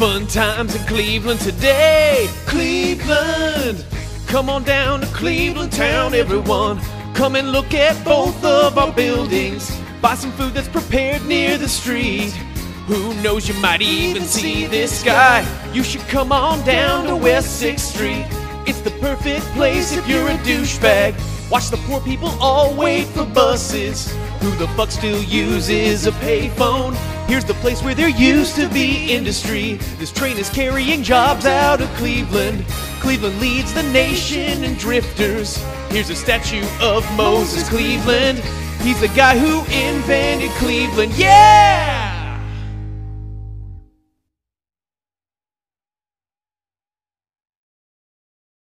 Fun times in Cleveland today. Cleveland! Come on down to Cleveland town, everyone. Come and look at both of our buildings. Buy some food that's prepared near the street. Who knows, you might even see this guy. You should come on down to West 6th Street. It's the perfect place if you're a douchebag. Watch the poor people all wait for buses. Who the fuck still uses a payphone? Here's the place where there used to be industry. This train is carrying jobs out of Cleveland. Cleveland leads the nation in drifters. Here's a statue of Moses Cleaveland. He's the guy who invented Cleveland. Yeah!